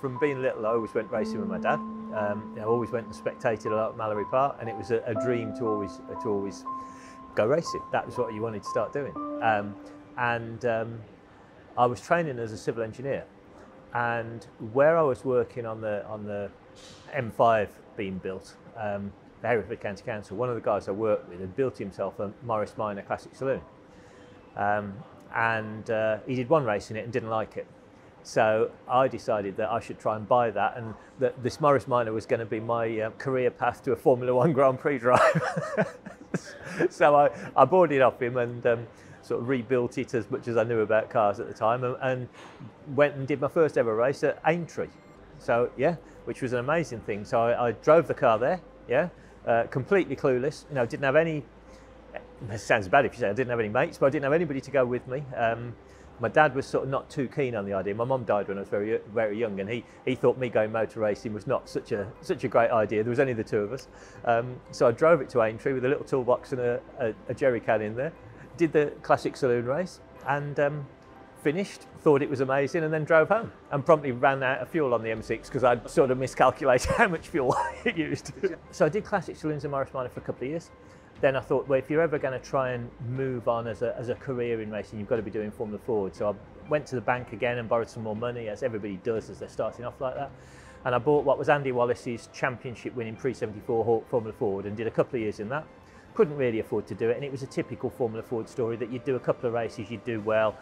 from being little, I always went racing with my dad. Um, I always went and spectated a lot at Mallory Park, and it was a, a dream to always to always go racing. That was what you wanted to start doing. Um, and um, I was training as a civil engineer, and where I was working on the on the M5 being built, um, the Hereford County Council, one of the guys I worked with had built himself a Morris Minor Classic Saloon. Um, and uh, he did one race in it and didn't like it. So I decided that I should try and buy that, and that this Morris Minor was going to be my uh, career path to a Formula One Grand Prix drive. so I, I bought it off him and um, sort of rebuilt it as much as I knew about cars at the time, and, and went and did my first ever race at Aintree. So yeah, which was an amazing thing. So I, I drove the car there, yeah, uh, completely clueless. You know, didn't have any. It sounds bad if you say I didn't have any mates, but I didn't have anybody to go with me. Um, my dad was sort of not too keen on the idea. My mum died when I was very very young, and he, he thought me going motor racing was not such a such a great idea. There was only the two of us, um, so I drove it to Aintree with a little toolbox and a, a, a jerry can in there. Did the classic saloon race and um, finished. Thought it was amazing, and then drove home and promptly ran out of fuel on the M6 because I'd sort of miscalculated how much fuel it used. so I did classic saloons in Morris Minor for a couple of years then I thought, well, if you're ever going to try and move on as a, as a career in racing, you've got to be doing Formula Ford. So I went to the bank again and borrowed some more money, as everybody does as they're starting off like that. And I bought what was Andy Wallace's championship winning pre 74 Formula Ford and did a couple of years in that. Couldn't really afford to do it, and it was a typical Formula Ford story that you'd do a couple of races, you'd do well,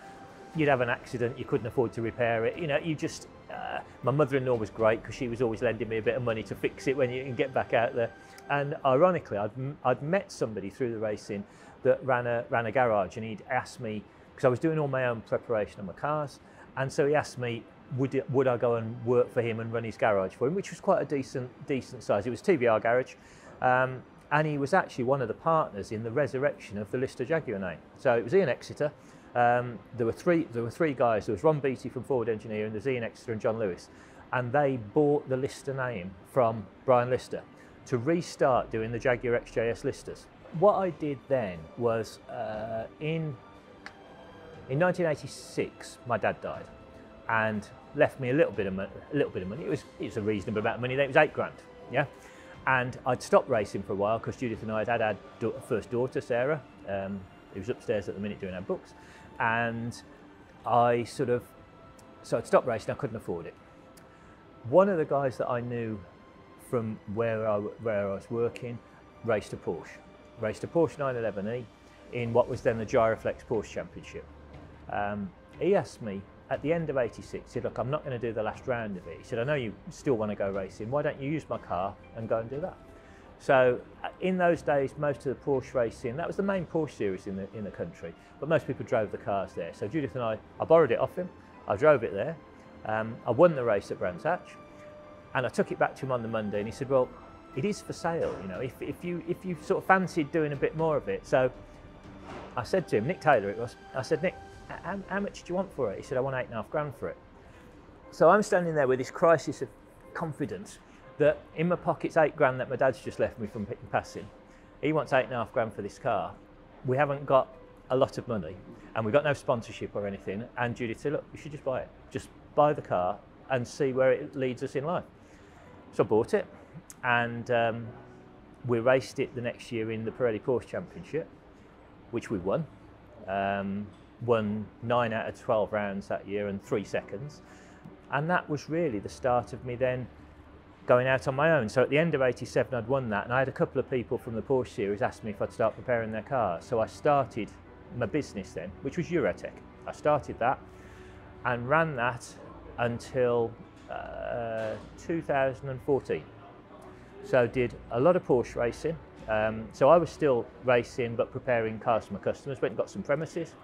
you'd have an accident, you couldn't afford to repair it. You know, you just. Uh, my mother-in-law was great because she was always lending me a bit of money to fix it when you can get back out there. And ironically, I'd, I'd met somebody through the racing that ran a, ran a garage and he'd asked me, because I was doing all my own preparation of my cars, and so he asked me, would, it, would I go and work for him and run his garage for him, which was quite a decent, decent size. It was TBR garage. Um, and he was actually one of the partners in the resurrection of the Lister Jaguar name. So it was Ian Exeter. Um, there were three. There were three guys. There was Ron Beatty from Forward Engineering, there's Ian Exeter and John Lewis, and they bought the Lister name from Brian Lister to restart doing the Jaguar XJS listers. What I did then was uh, in in 1986, my dad died, and left me a little bit of money. A little bit of money. It was it was a reasonable amount of money. Then it was eight grand. Yeah, and I'd stopped racing for a while because Judith and I had had our first daughter, Sarah. Um, was upstairs at the minute doing our books, and I sort of so I'd stopped racing. I couldn't afford it. One of the guys that I knew from where I, where I was working, raced a Porsche. Raced a Porsche 911E in what was then the Gyroflex Porsche Championship. Um, he asked me at the end of 86, he said, look, I'm not going to do the last round of it. He said, I know you still want to go racing. Why don't you use my car and go and do that? So uh, in those days, most of the Porsche racing, that was the main Porsche series in the, in the country, but most people drove the cars there. So Judith and I, I borrowed it off him. I drove it there. Um, I won the race at Brands Hatch. And I took it back to him on the Monday and he said, well, it is for sale, you know, if, if, you, if you sort of fancied doing a bit more of it. So I said to him, Nick Taylor it was, I said, Nick, how, how much do you want for it? He said, I want eight and a half grand for it. So I'm standing there with this crisis of confidence that in my pocket's eight grand that my dad's just left me from passing. He wants eight and a half grand for this car. We haven't got a lot of money and we've got no sponsorship or anything. And Judith said, look, you should just buy it. Just buy the car and see where it leads us in life. So I bought it and um, we raced it the next year in the Pirelli Porsche Championship, which we won. Um, won nine out of 12 rounds that year and three seconds. And that was really the start of me then going out on my own. So at the end of 87, I'd won that. And I had a couple of people from the Porsche series ask me if I'd start preparing their cars. So I started my business then, which was Eurotech. I started that and ran that until uh, 2014. So did a lot of Porsche racing. Um, so I was still racing but preparing cars for my customers. Went and got some premises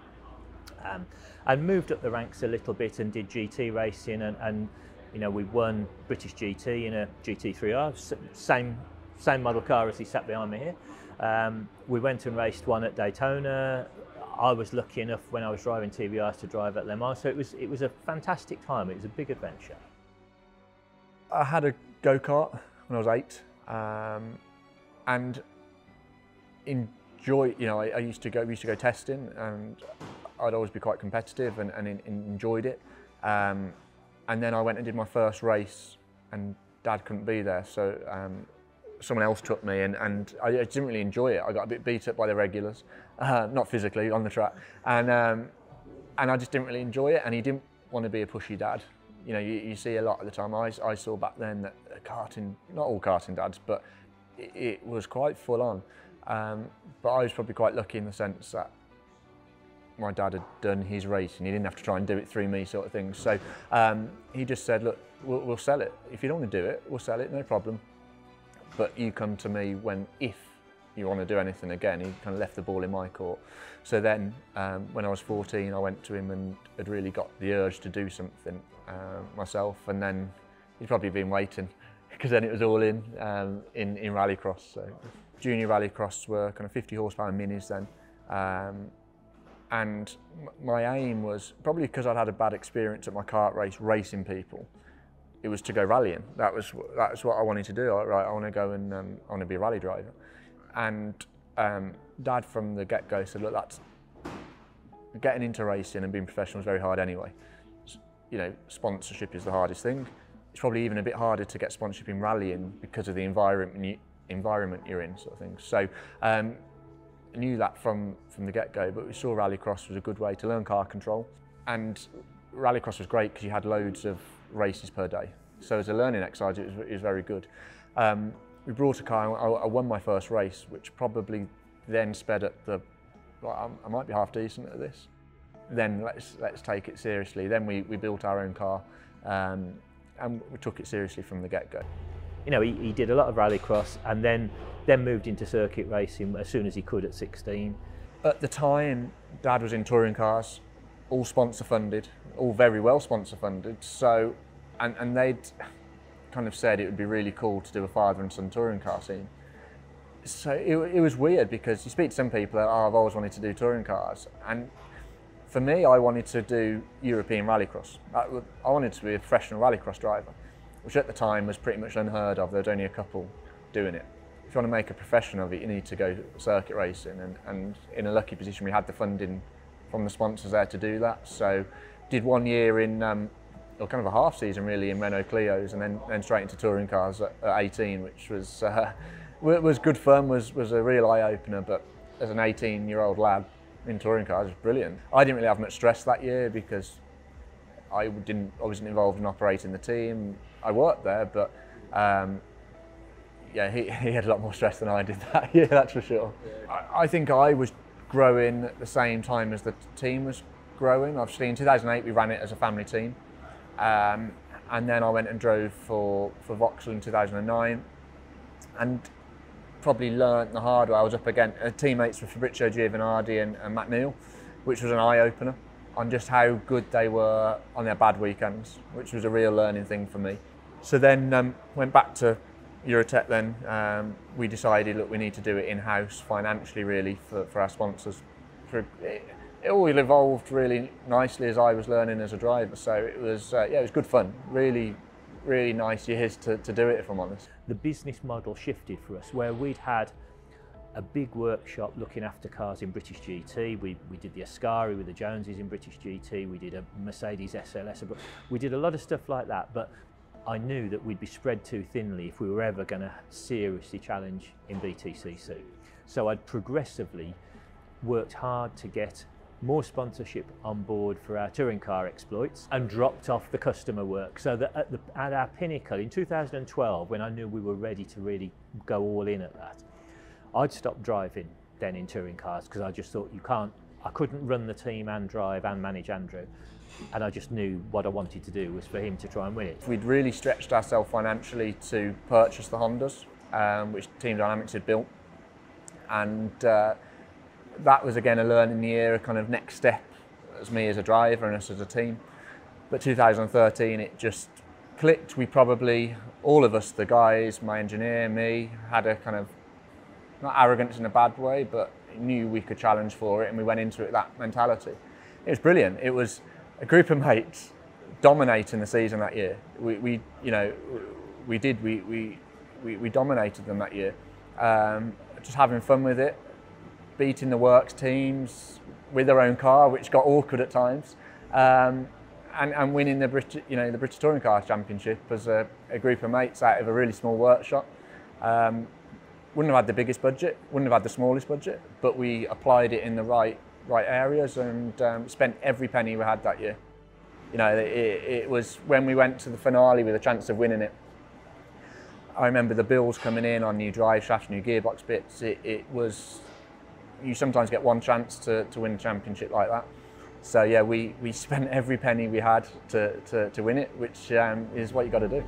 um, and moved up the ranks a little bit and did GT racing and, and you know we won British GT in a GT3R, same same model car as he sat behind me here. Um, we went and raced one at Daytona. I was lucky enough when I was driving TVRs to drive at Le Mans, so it was it was a fantastic time. It was a big adventure. I had a go-kart when I was eight um, and enjoy, you know, I, I, used to go, used to go testing and I'd always be quite competitive and, and in, enjoyed it. Um, and then I went and did my first race, and Dad couldn't be there, so um, someone else took me, and, and I, didn't really enjoy it. I got a bit beat up by the regulars, uh, not physically on the track, and um, and I just didn't really enjoy it. And he didn't want to be a pushy dad. You know, you, you see a lot of the time. I, I saw back then that karting, not all karting dads, but it, it was quite full on. Um, but I was probably quite lucky in the sense that my dad had done his race and he didn't have to try and do it through me sort of thing. So um, he just said, look, we'll, we'll sell it. If you don't want to do it, we'll sell it, no problem. But you come to me when, if you want to do anything again, he kind of left the ball in my court. So then um, when I was 14, I went to him and had really got the urge to do something uh, myself. And then he'd probably been waiting because then it was all in, um, in, in rallycross. So junior rallycross were kind of 50 horsepower minis then. And my aim was probably because I'd had a bad experience at my kart race racing people. It was to go rallying. That was that was what I wanted to do. Right, I want to go and um, I want to be a rally driver. And um, Dad from the get-go said, look, that's getting into racing and being professional is very hard anyway. You know, sponsorship is the hardest thing. It's probably even a bit harder to get sponsorship in rallying because of the environment you, environment you're in, sort of thing. So um, knew that from, from the get-go, but we saw rallycross was a good way to learn car control. And rallycross was great because you had loads of races per day. So as a learning exercise, it was, it was very good. Um, we brought a car, I, I won my first race, which probably then sped up the, I might be half decent at this. Then let's, let's take it seriously. Then we, we built our own car um, and we took it seriously from the get-go. You know, he, he did a lot of rallycross and then then moved into circuit racing as soon as he could at 16. At the time, Dad was in touring cars, all sponsor funded, all very well sponsor funded. So, and, and they'd kind of said it would be really cool to do a father and son touring car scene. So it, it was weird because you speak to some people that, oh, I've always wanted to do touring cars. And for me, I wanted to do European rallycross. I, I wanted to be a professional rallycross driver, which at the time was pretty much unheard of. There was only a couple doing it if you want to make a profession of it, you need to go circuit racing. And, and in a lucky position, we had the funding from the sponsors there to do that. So did one year in, um, or kind of a half season really, in Renault Clios, and then, then straight into touring cars at, at 18, which was uh, was good fun, was, was a real eye-opener. But as an 18-year-old lad in touring cars, was brilliant. I didn't really have much stress that year because I didn't, I wasn't involved in operating the team. I worked there, but um, yeah, he, he had a lot more stress than I did that year, that's for sure. I, I think I was growing at the same time as the team was growing. Obviously, in 2008, we ran it as a family team. Um, and then I went and drove for, for Vauxhall in 2009 and probably learnt the hard way. I was up against uh, teammates with Fabrizio Giovanardi and, and Matt Neal, which was an eye opener on just how good they were on their bad weekends, which was a real learning thing for me. So then um, went back to Eurotech then, um, we decided, look, we need to do it in-house financially really for, for our sponsors. For, it, it, all evolved really nicely as I was learning as a driver. So it was, uh, yeah, it was good fun. Really, really nice years to, to do it, if I'm honest. The business model shifted for us where we'd had a big workshop looking after cars in British GT. We, we did the Ascari with the Joneses in British GT. We did a Mercedes SLS. We did a lot of stuff like that. But I knew that we'd be spread too thinly if we were ever going to seriously challenge in BTCC. So I'd progressively worked hard to get more sponsorship on board for our touring car exploits and dropped off the customer work so that at, the, at our pinnacle in 2012 when I knew we were ready to really go all in at that I'd stopped driving then in touring cars because I just thought you can't I couldn't run the team and drive and manage Andrew and I just knew what I wanted to do was for him to try and win it. We'd really stretched ourselves financially to purchase the Hondas, um, which Team Dynamics had built, and uh, that was again a learning year, a kind of next step as me as a driver and us as a team. But 2013, it just clicked. We probably, all of us, the guys, my engineer, me, had a kind of not arrogance in a bad way, but knew we could challenge for it, and we went into it that mentality. It was brilliant. It was a group of mates dominating the season that year. We, we you know, we did, we, we, we, dominated them that year. Um, just having fun with it, beating the works teams with their own car, which got awkward at times. Um, and, and winning the British, you know, the British Touring Car Championship as a, a group of mates out of a really small workshop. Um, wouldn't have had the biggest budget, wouldn't have had the smallest budget, but we applied it in the right right areas and um, spent every penny we had that year. You know, it, it was when we went to the finale with a chance of winning it. I remember the bills coming in on new drive shafts, new gearbox bits. It, it was, you sometimes get one chance to, to win a championship like that. So yeah, we, we spent every penny we had to, to, to win it, which um, is what you got to do.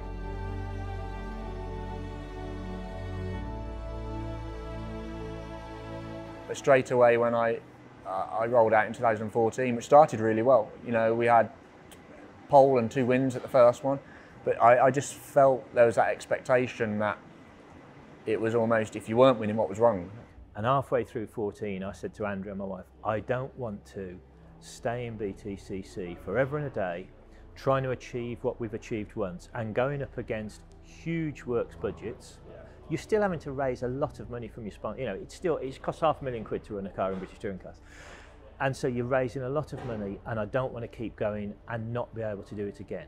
Straight away when I, uh, I rolled out in 2014, which started really well. You know, we had pole and two wins at the first one, but I, I just felt there was that expectation that it was almost if you weren't winning, what was wrong? And halfway through 14, I said to Andrea, my wife, I don't want to stay in BTCC forever and a day, trying to achieve what we've achieved once and going up against huge works budgets. You're still having to raise a lot of money from your sponsor. You know, it's still it costs half a million quid to run a car in British touring cars, and so you're raising a lot of money. And I don't want to keep going and not be able to do it again.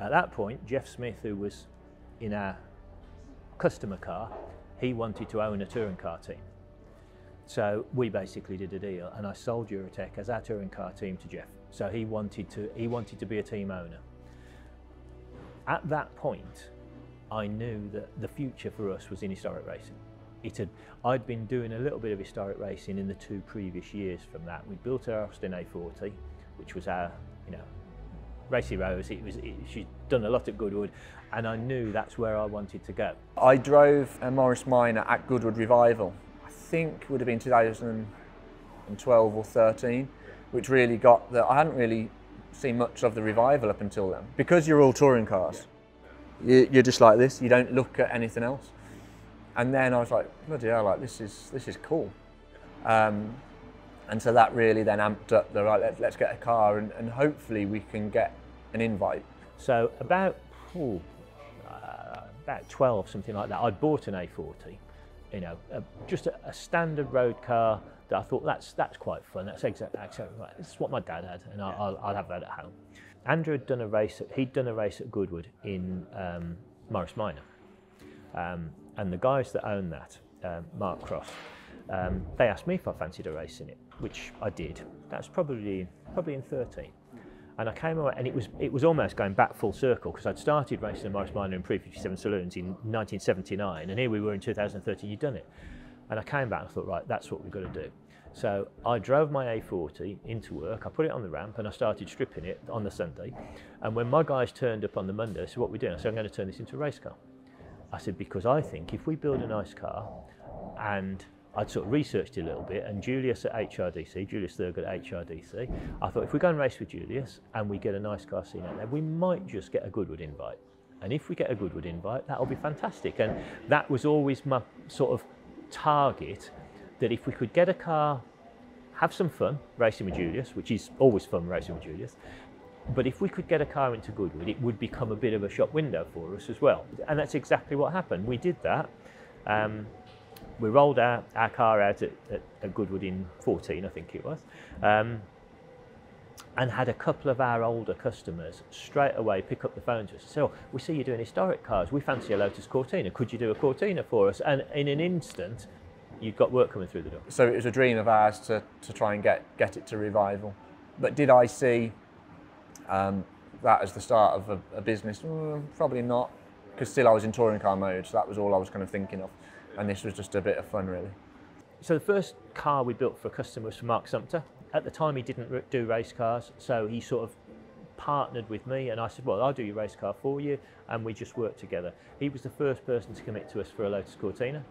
At that point, Jeff Smith, who was in our customer car, he wanted to own a touring car team. So we basically did a deal, and I sold Eurotech as our touring car team to Jeff. So he wanted to he wanted to be a team owner. At that point, I knew that the future for us was in historic racing. It had I'd been doing a little bit of historic racing in the two previous years from that. We built our Austin A40, which was our you know Racy Rose. It was it, she'd done a lot at Goodwood, and I knew that's where I wanted to go. I drove a Morris Minor at Goodwood Revival. I think would have been 2012 or 13, which really got that. I hadn't really seen much of the revival up until then because you're all touring cars. You, you're just like this. You don't look at anything else. And then I was like, bloody hell, like this is this is cool. Um, and so that really then amped up the right. Let, let's get a car and, and hopefully we can get an invite. So about ooh, uh, about 12, something like that. I bought an A40, you know, just a, a standard road car that I thought that's that's quite fun. That's exactly, exactly right. This is what my dad had, and I, I'll, I'll have that at home. Andrew had done a race. At, he'd done a race at Goodwood in um, Morris Minor, um, and the guys that own that, um, Mark Cross, um, they asked me if I fancied a race in it, which I did. That's probably probably in 13. And I came away, and it was it was almost going back full circle because I'd started racing the Morris Minor in Pre-57 saloons in 1979, and here we were in 2013. You'd done it, and I came back and I thought, right, that's what we've got to do. So I drove my A40 into work. I put it on the ramp and I started stripping it on the Sunday. And when my guys turned up on the Monday, they said, "What are we doing?" I said, "I'm going to turn this into a race car." I said because I think if we build a nice car and I'd sort of researched it a little bit, and Julius at HRDC, Julius Thurgood at HRDC, I thought if we go and race with Julius and we get a nice car scene out there, we might just get a Goodwood invite. And if we get a Goodwood invite, that'll be fantastic. And that was always my sort of target that if we could get a car, have some fun racing with Julius, which is always fun racing with Julius, but if we could get a car into Goodwood, it would become a bit of a shop window for us as well. And that's exactly what happened. We did that. Um, we rolled our, our car out at, at, at, Goodwood in 14, I think it was, um, and had a couple of our older customers straight away pick up the phone to us and say, oh, we see you doing historic cars. We fancy a Lotus Cortina. Could you do a Cortina for us? And in an instant, you've got work coming through the door. So it was a dream of ours to, to try and get, get it to revival. But did I see um, that as the start of a, a business? Mm, probably not, because still I was in touring car mode, so that was all I was kind of thinking of and this was just a bit of fun, really. So the first car we built for a customer was for Mark Sumpter. At the time, he didn't do race cars, so he sort of partnered with me, and I said, "Well, I'll do your race car for you," and we just worked together. He was the first person to commit to us for a Lotus Cortina.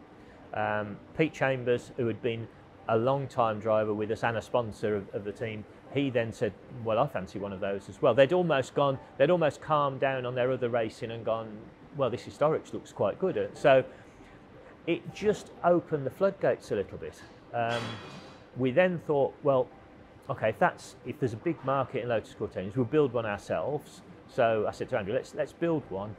Um, Pete Chambers, who had been a long-time driver with us and a sponsor of, of the team, he then said, "Well, I fancy one of those as well." They'd almost gone, they'd almost calmed down on their other racing and gone, "Well, this historics looks quite good." So it just opened the floodgates a little bit. Um, we then thought, well, okay, if that's if there's a big market in Lotus Cortinas, we'll build one ourselves. So I said to Andrew, let's let's build one,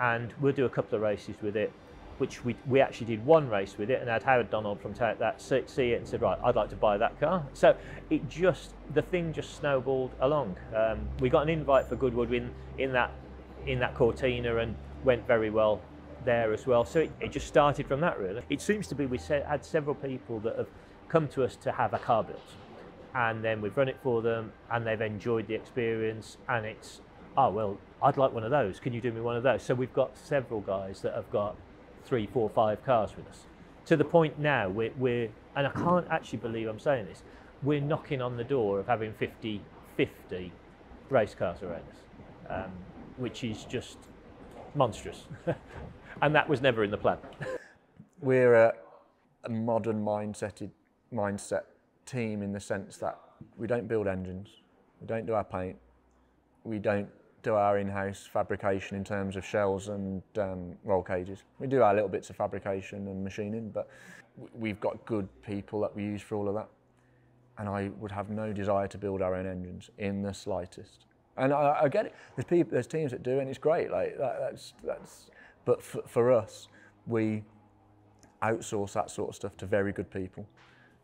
and we'll do a couple of races with it. which we, we actually did one race with it and I had Howard Donald from Take That see, see, it and said, right, I'd like to buy that car. So it just, the thing just snowballed along. Um, we got an invite for Goodwood in, in that in that Cortina and went very well there as well. So it, it just started from that really. It seems to be we had several people that have come to us to have a car built and then we've run it for them and they've enjoyed the experience and it's oh well I'd like one of those. Can you do me one of those? So we've got several guys that have got three four five cars with us. To the point now we're, we're and I can't actually believe I'm saying this we're knocking on the door of having 50 50 race cars around us um, which is just monstrous. And that was never in the plan. We're a, a modern mindset mindset team in the sense that we don't build engines, we don't do our paint, we don't do our in-house fabrication in terms of shells and um, roll cages. We do our little bits of fabrication and machining, but we've got good people that we use for all of that. And I would have no desire to build our own engines in the slightest. And I, I get it. There's people, there's teams that do, and it's great. Like that, that's that's. But for, for us, we outsource that sort of stuff to very good people.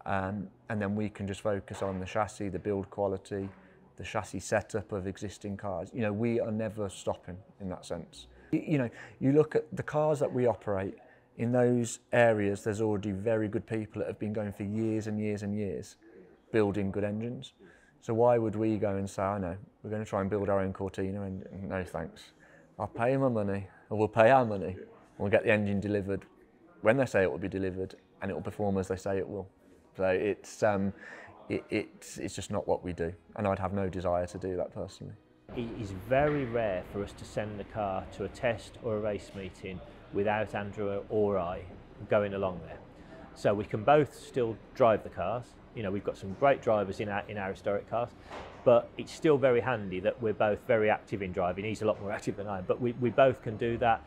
Um, and then we can just focus on the chassis, the build quality, the chassis setup of existing cars. You know, we are never stopping in that sense. You know, you look at the cars that we operate, in those areas there's already very good people that have been going for years and years and years building good engines. So why would we go and say, I oh, know, we're going to try and build our own Cortina and no thanks. I'll pay my money, or we'll pay our money, and we'll get the engine delivered when they say it will be delivered and it will perform as they say it will. So it's, um, it, it's, it's just not what we do. And I'd have no desire to do that personally. It is very rare for us to send the car to a test or a race meeting without Andrew or I going along there. So we can both still drive the cars. You know, we've got some great drivers in our, in our historic cars, but it's still very handy that we're both very active in driving. He's a lot more active than I am, but we, we both can do that.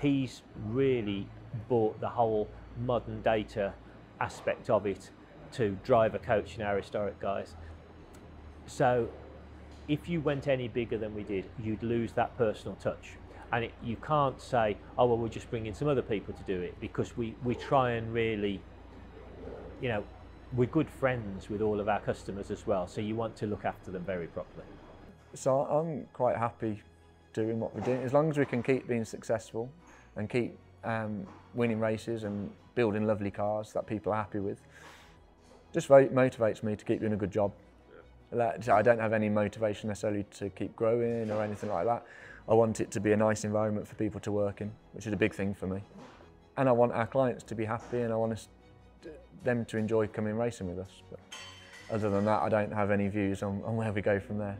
He's really bought the whole modern data aspect of it to drive a coach in our historic guys. So if you went any bigger than we did, you'd lose that personal touch. And it, you can't say, oh, well, we'll just bring in some other people to do it because we, we try and really, you know, we're good friends with all of our customers as well. So you want to look after them very properly. So I'm quite happy doing what we're doing. As long as we can keep being successful and keep um, winning races and building lovely cars that people are happy with. Just motivates me to keep doing a good job. I don't have any motivation necessarily to keep growing or anything like that. I want it to be a nice environment for people to work in, which is a big thing for me. And I want our clients to be happy and I want us, them to enjoy coming racing with us. But other than that, I don't have any views on, on where we go from there.